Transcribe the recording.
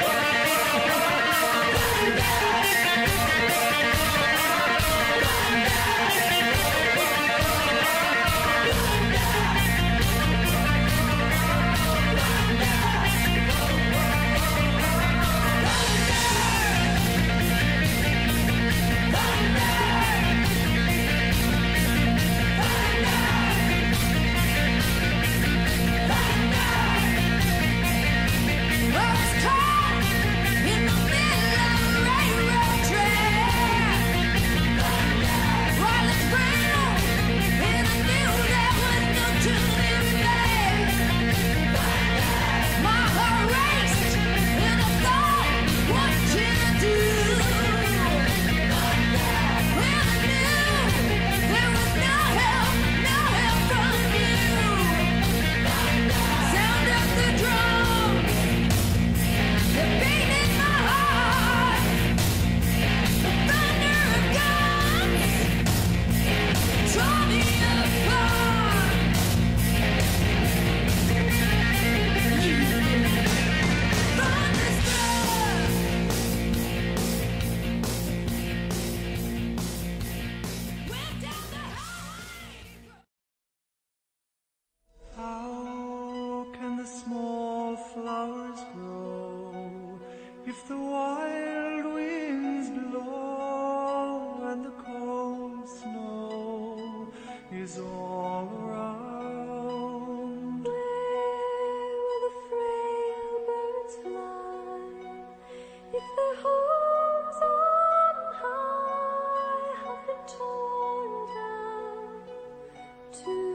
How all flowers grow if the wild winds blow and the cold snow is all around? Where will the frail birds fly if their homes on high have been torn down? To